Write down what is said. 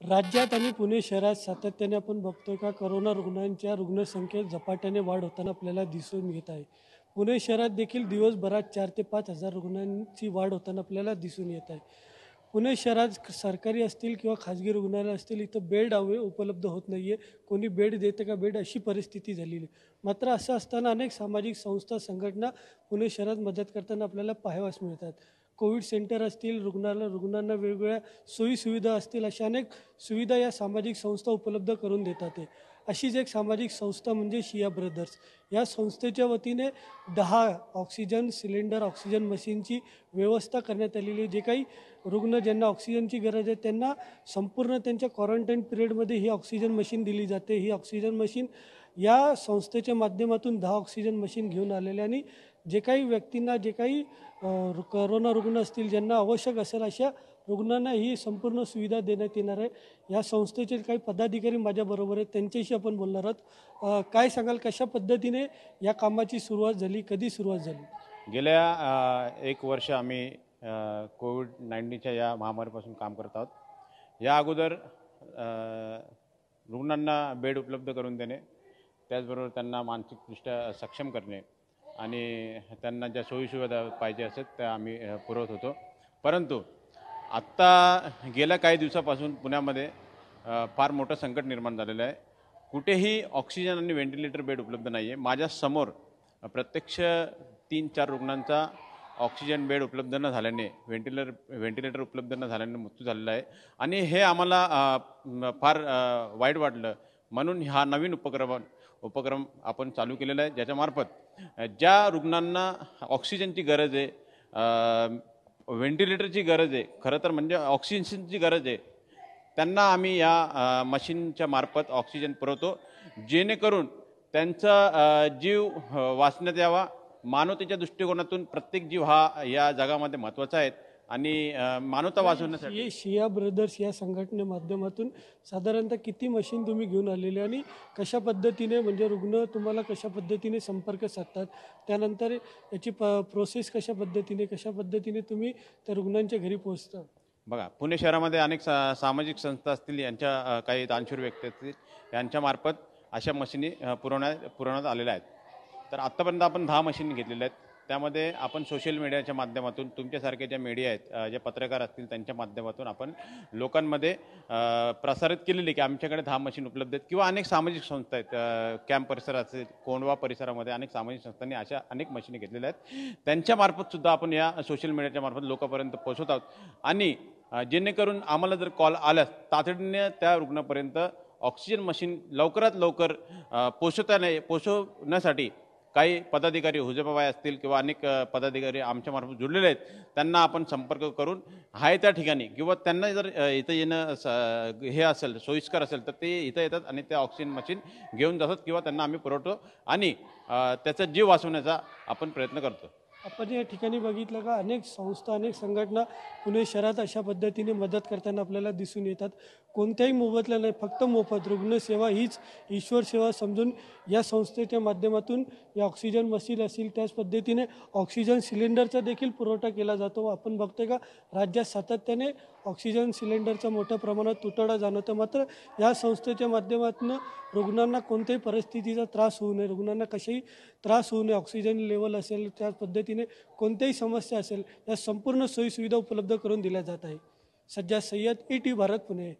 राज्यात आणि पुणे शहरात सातत्याने आपण बघतोय का करोना रुग्णांच्या रुग्णसंख्येत झपाट्याने वाढ होताना आपल्याला दिसून येत आहे. पुणे शहरात देखील दिवसभरात चार ते पाच हजार रुग्णांची वाढ होताना आपल्याला दिसून येत आहे. पुणे शहरात सरकारी असतील किंवा खाजगी रुग्णालय असतील इथं बेड अवे उपलब्ध होत नाही आहे कोणी बेड देतं का बेड अशी परिस्थिती झालेली आहे. मात्र असं असताना अनेक सामाजिक संस्था संघटना पुणे शहरात मदत करताना आपल्याला पाहावास मिळतात. कोविड सेंटर असतील रुग्णालय रुग्णांना वेगवेगळ्या सोयीसुविधा असतील अशा अनेक सुविधा या सामाजिक संस्था उपलब्ध करून देतात आहे अशीच एक सामाजिक संस्था म्हणजे शिया ब्रदर्स. या संस्थेच्या वतीने दहा ऑक्सिजन सिलेंडर ऑक्सिजन मशीनची व्यवस्था करण्यात आलेली आहे. जे काही रुग्ण ज्यांना ऑक्सिजनची गरज आहे त्यांना संपूर्ण त्यांच्या क्वारंटाईन पिरियडमध्ये ही ऑक्सिजन मशीन दिली जाते. ही ऑक्सिजन मशीन या संस्थेच्या माध्यमातून दहा ऑक्सिजन मशीन घेऊन आलेले आणि जे काही व्यक्तींना जे काही रु- करोना रुग्ण असतील ज्यांना आवश्यक असेल अशा रुग्णांना ही संपूर्ण सुविधा देण्यात येणार आहे. या संस्थेचे काही पदाधिकारी माझ्याबरोबर आहेत त्यांच्याशी आपण बोलणार आहोत. काय सांगाल कशा पद्धतीने या कामाची सुरुवात झाली कधी सुरुवात झाली? गेल्या एक वर्ष आम्ही कोविड नाईन्टीनच्या या महामारीपासून काम करत आहोत. या अगोदर रुग्णांना बेड उपलब्ध करून देणे त्याचबरोबर त्यांना मानसिकदृष्ट्या सक्षम करणे आणि त्यांना ज्या सोयीसुविधा पाहिजे असेल त्या आम्ही पुरवत होतो. परंतु आत्ता गेल्या काही दिवसापासून पुण्यामध्ये फार मोठं संकट निर्माण झालेलं आहे. कुठेही ऑक्सिजन आणि व्हेंटिलेटर बेड उपलब्ध नाही आहे माझ्यासमोर प्रत्यक्ष तीन चार रुग्णांचा ऑक्सिजन बेड उपलब्ध न झाल्याने व्हेंटिलेटर व्हेंटिलेटर उपलब्ध न झाल्याने मृत्यू झालेला आहे. आणि हे आम्हाला फार वाईट वाटलं. म्हणून हा नवीन उपक्रम उपक्रम आपण चालू केलेला आहे ज्याच्यामार्फत ज्या रुग्णांना ऑक्सिजनची गरज आहे व्हेंटिलेटरची गरज आहे खरं तर म्हणजे ऑक्सिजनची गरज आहे त्यांना आम्ही या मशीनच्या मार्फत ऑक्सिजन पुरवतो जेणेकरून त्यांचा जीव वाचण्यात यावा. मानवतेच्या दृष्टिकोनातून प्रत्येक जीव हा या जगामध्ये महत्त्वाचा आहे. आणि मानवता वाचवण्यासाठी. शिया ब्रदर्स या संघटने माध्यमातून साधारणतः किती मशीन तुम्ही घेऊन आलेले आणि कशा पद्धतीने म्हणजे रुग्ण तुम्हाला कशा पद्धतीने संपर्क साधतात त्यानंतर याची प प्रोसेस कशा पद्धतीने कशा पद्धतीने तुम्ही त्या रुग्णांच्या घरी पोहोचता? बघा पुणे शहरामध्ये अनेक सा सामाजिक संस्था असतील यांच्या काही दानशूर व्यक्ती असतील यांच्यामार्फत अशा मशिनी पुरवण्यात पुरवण्यात आलेल्या आहेत. तर आत्तापर्यंत आपण दहा मशीन घेतलेल्या आहेत. त्यामध्ये आपण सोशल मीडियाच्या माध्यमातून तुमच्यासारखे ज्या मीडिया आहेत जे पत्रकार असतील त्यांच्या माध्यमातून आपण लोकांमध्ये प्रसारित केलेली की आमच्याकडे दहा मशीन उपलब्ध आहेत किंवा अनेक सामाजिक संस्था आहेत. कॅम्प परिसर असेल कोंडवा परिसरामध्ये अनेक सामाजिक संस्थांनी अशा अनेक मशीनी घेतलेल्या आहेत. त्यांच्यामार्फत सुद्धा आपण या सोशल मीडियाच्या मार्फत लोकांपर्यंत पोहोचत आहोत. आणि जेणेकरून आम्हाला जर कॉल आल्यास तातडीने त्या रुग्णापर्यंत ऑक्सिजन मशीन लवकरात लवकर अ, पोहोचवताना काही पदाधिकारी हुजेबाबाई असतील किंवा अनेक पदाधिकारी आमच्यामार्फत जुळलेले आहेत त्यांना आपण संपर्क करून आहे त्या ठिकाणी किंवा त्यांना जर इथं येणं स- हे असेल सोयीस्कर असेल तर ते इथं येतात आणि त्या ऑक्सिजन मशीन घेऊन जातात किंवा त्यांना आम्ही पुरवतो आणि त्याचा जीव वाचवण्याचा आपण प्रयत्न करतो. आपण या ठिकाणी बघितलं का अनेक संस्था अनेक संघटना पुणे शहरात अशा पद्धतीने मदत करताना आपल्याला दिसून येतात. कोणत्याही मोबदला नाही. फक्त मोफत. रुग्णसेवा हीच ईश्वर सेवा समजून या संस्थेच्या माध्यमातून या ऑक्सिजन मशीन असेल त्याच पद्धतीने ऑक्सिजन सिलेंडरचा देखील पुरवठा केला जातो. आपण बघतोय का राज्यात सातत्याने ऑक्सिजन सिलेंडरचा मोठ्या प्रमाणात तुटवडा जाणवतो. मात्र या संस्थेच्या माध्यमातून रुग्णांना कोणत्याही परिस्थितीचा त्रास होऊ नये. रुग्णांना कशाही त्रास होऊ नये. ऑक्सिजन लेवल असेल त्याच पद्धतीने कोणत्याही समस्या असेल या संपूर्ण सोयीसुविधा उपलब्ध करून दिल्या जात आहे सध्या सय्यद ई टी भारत पुणे.